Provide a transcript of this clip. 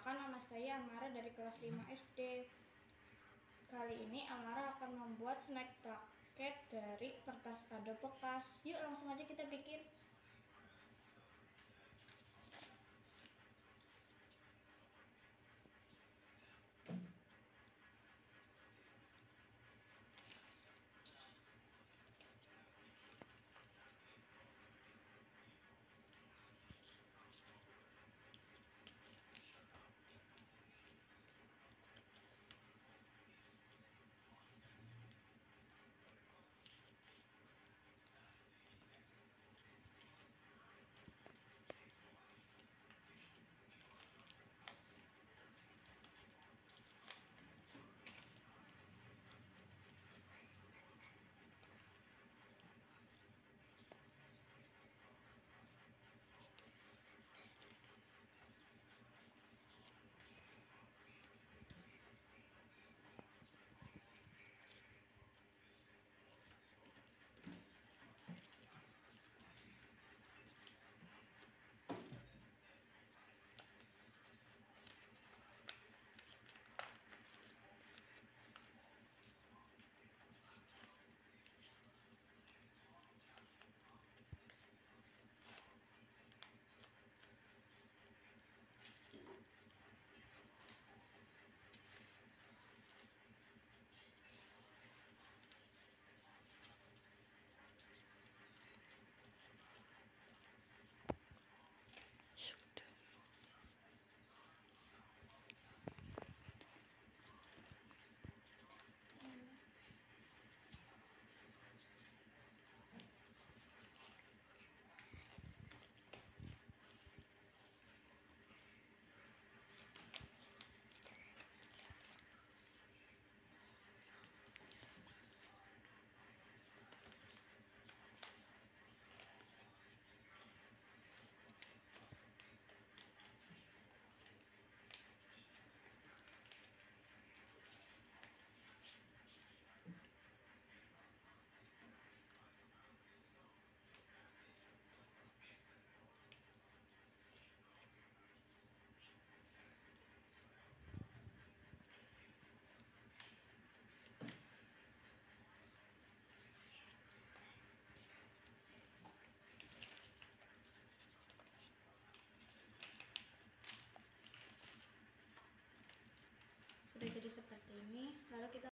Perkenalkan nama saya Amara dari kelas 5 SD. Kali ini Amara akan membuat snack paket dari kertas kado bekas. Yuk langsung aja kita bikin. Ini, lalu kita